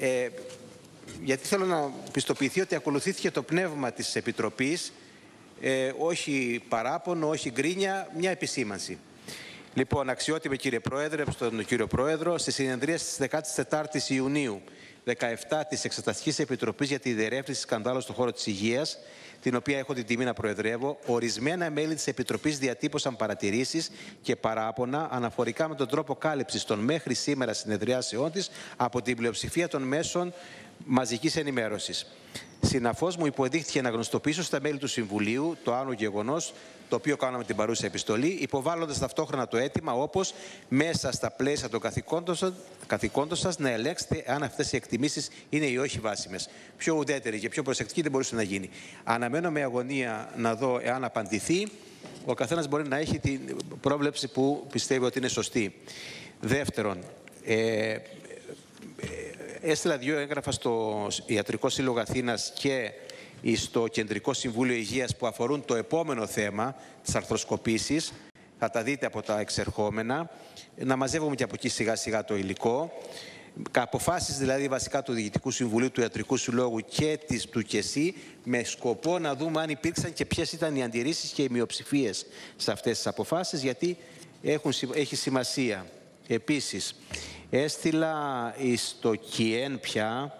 Ε, γιατί θέλω να πιστοποιηθεί ότι ακολουθήθηκε το πνεύμα της Επιτροπής, ε, όχι παράπονο, όχι γκρίνια, μια επισήμανση. Λοιπόν, αξιότιμη κύριε Πρόεδρε, στον κύριο Πρόεδρο, στη συνεδρία της 14ης Ιουνίου 17 της Εξεταστικής Επιτροπής για τη διερεύνηση σκανδάλου στον χώρο της υγείας, την οποία έχω την τιμή να προεδρεύω, ορισμένα μέλη της Επιτροπής διατύπωσαν παρατηρήσεις και παράπονα αναφορικά με τον τρόπο κάλυψης των μέχρι σήμερα συνεδριάσεών της από την πλειοψηφία των μέσων μαζικής ενημέρωσης. Συναφώς μου υποδείχθηκε να γνωστοποιήσω στα μέλη του Συμβουλίου το άλλο γεγονός, το οποίο κάναμε την παρούσα επιστολή, υποβάλλοντας ταυτόχρονα το αίτημα όπως μέσα στα πλαίσια των καθηκόντων σας να ελέγξετε αν αυτές οι εκτιμήσεις είναι ή όχι βάσιμες. Πιο ουδέτερη και πιο προσεκτική δεν μπορούσε να γίνει. Αναμένω με αγωνία να δω εάν απαντηθεί. Ο καθένας μπορεί να έχει την πρόβλεψη που πιστεύει ότι είναι σωστή. Δεύτερον, ε, έστειλα δύο έγγραφα στο Ιατρικό Σύλλογο Αθήνας και στο Κεντρικό Συμβούλιο Υγείας που αφορούν το επόμενο θέμα της αρθροσκοπήσης. Θα τα δείτε από τα εξερχόμενα. Να μαζεύουμε και από εκεί σιγά σιγά το υλικό. Αποφάσεις δηλαδή βασικά του Διοικητικού Συμβουλίου του Ιατρικού Συλλόγου και της του ΚΕΣΥ με σκοπό να δούμε αν υπήρξαν και ποιες ήταν οι αντιρρήσεις και οι μειοψηφίες σε αυτές τις αποφάσεις γιατί έχουν, έχει σημασία. Επίσης, Έστειλα στο ΚΙΕΝ πια, ε,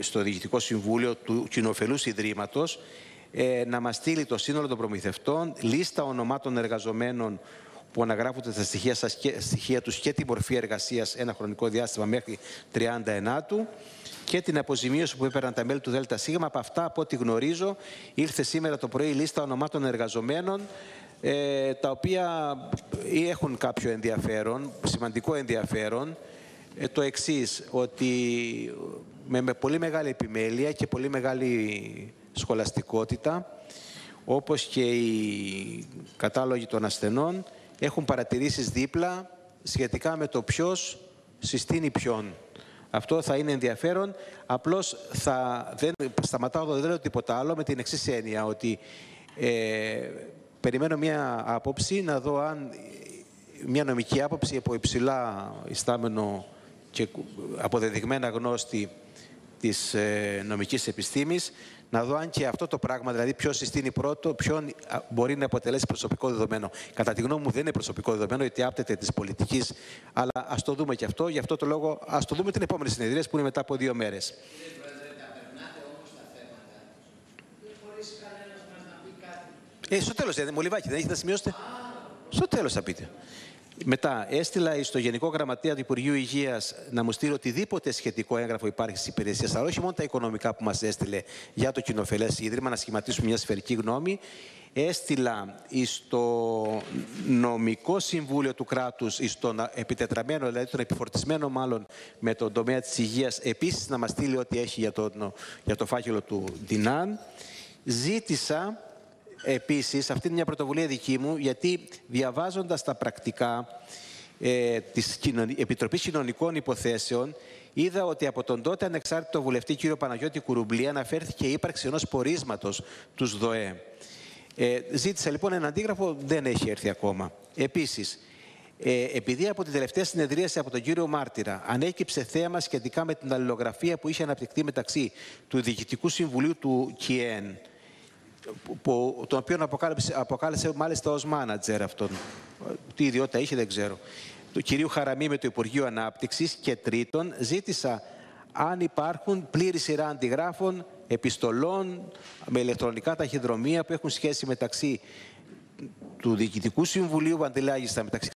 στο Διοικητικό Συμβούλιο του Κοινοφελούς Ιδρύματος, ε, να μας στείλει το σύνολο των προμηθευτών, λίστα ονομάτων εργαζομένων που αναγράφονται τα στοιχεία, σας και, στοιχεία τους και την μορφή εργασίας ένα χρονικό διάστημα μέχρι 39 του και την αποζημίωση που έπαιρναν τα μέλη του ΔΣ. Από αυτά, από ό,τι γνωρίζω, ήρθε σήμερα το πρωί η λίστα ονομάτων εργαζομένων ε, τα οποία έχουν κάποιο ενδιαφέρον, σημαντικό ενδιαφέρον, ε, το εξής, ότι με, με πολύ μεγάλη επιμέλεια και πολύ μεγάλη σχολαστικότητα, όπως και οι κατάλογοι των ασθενών, έχουν παρατηρήσεις δίπλα σχετικά με το ποιος συστήνει ποιον. Αυτό θα είναι ενδιαφέρον. Απλώς θα, δεν, σταματάω εδώ, δεν λέω τίποτα άλλο, με την εξής έννοια, ότι ε, περιμένω μια άποψη να δω αν μια νομική άποψη από υψηλά ιστάμενο και αποδεδειγμένα γνώστη της ε, νομικής επιστήμης, να δω αν και αυτό το πράγμα, δηλαδή ποιος συστήνει πρώτο, ποιον μπορεί να αποτελέσει προσωπικό δεδομένο. Κατά τη γνώμη μου δεν είναι προσωπικό δεδομένο, γιατί άπτεται της πολιτικής, αλλά ας το δούμε και αυτό. Γι' αυτό το λόγο, ας το δούμε την επόμενη συνεδρία που είναι μετά από δύο μέρες. Ε, στο τέλος, δεν μολυβάκι, δεν έχετε να σημειώσετε; Στο τέλος θα πείτε. Μετά, έστειλα στο Γενικό Γραμματέα του Υπουργείου Υγείας να μου στείλει οτιδήποτε σχετικό έγγραφο υπάρχει στις υπηρεσίες, αλλά όχι μόνο τα οικονομικά που μας έστειλε για το κοινοφελές ίδρυμα, να σχηματίσουμε μια σφαιρική γνώμη. Έστειλα στο νομικό συμβούλιο του κράτους, στον επιτετραμένο, δηλαδή τον επιφορτισμένο μάλλον με τον τομέα της υγείας, επίσης να μας στείλει ό,τι έχει για το, για το φάκελο του Δινάν. Ζήτησα Επίσης, αυτή είναι μια πρωτοβουλία δική μου, γιατί διαβάζοντας τα πρακτικά ε, της Επιτροπής Κοινωνικών Υποθέσεων, είδα ότι από τον τότε ανεξάρτητο βουλευτή κύριο Παναγιώτη Κουρουμπλή αναφέρθηκε η ύπαρξη ενός πορίσματος τους ΔΟΕ. Ε, ζήτησα λοιπόν ένα αντίγραφο, δεν έχει έρθει ακόμα. Επίσης, ε, επειδή από την τελευταία συνεδρίαση από τον κύριο Μάρτυρα ανέκυψε θέμα σχετικά με την αλληλογραφία που είχε αναπτυχθεί μεταξύ του Διοικητικού Συμβουλίου του ΚΙΕΝ που, τον οποίο αποκάλυψε, αποκάλεσε μάλιστα ως μάνατζερ αυτόν. Τι ιδιότητα είχε δεν ξέρω. Του κυρίου Χαραμή με το Υπουργείο Ανάπτυξης και τρίτον ζήτησα αν υπάρχουν πλήρη σειρά αντιγράφων, επιστολών με ηλεκτρονικά ταχυδρομεία που έχουν σχέση μεταξύ του Διοικητικού Συμβουλίου Βαντελάγιστα μεταξύ